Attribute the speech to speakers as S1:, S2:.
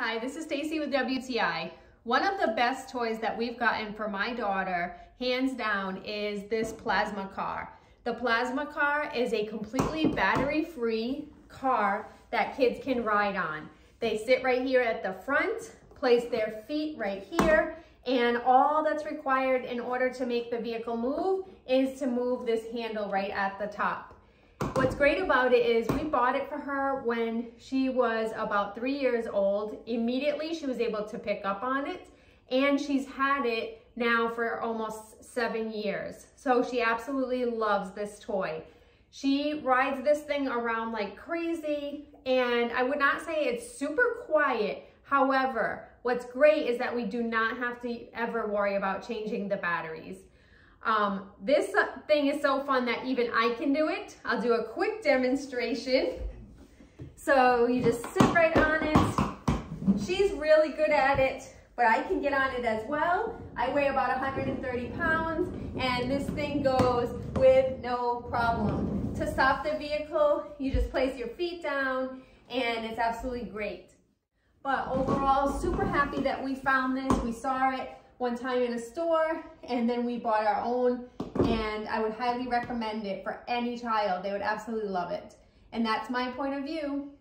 S1: Hi, this is Stacy with WTI. One of the best toys that we've gotten for my daughter, hands down, is this plasma car. The plasma car is a completely battery-free car that kids can ride on. They sit right here at the front, place their feet right here, and all that's required in order to make the vehicle move is to move this handle right at the top. What's great about it is we bought it for her when she was about three years old. Immediately she was able to pick up on it and she's had it now for almost seven years. So she absolutely loves this toy. She rides this thing around like crazy and I would not say it's super quiet. However, what's great is that we do not have to ever worry about changing the batteries. Um, this thing is so fun that even I can do it. I'll do a quick demonstration. So you just sit right on it. She's really good at it, but I can get on it as well. I weigh about 130 pounds and this thing goes with no problem. To stop the vehicle, you just place your feet down and it's absolutely great. But overall, super happy that we found this. We saw it one time in a store and then we bought our own and I would highly recommend it for any child. They would absolutely love it. And that's my point of view.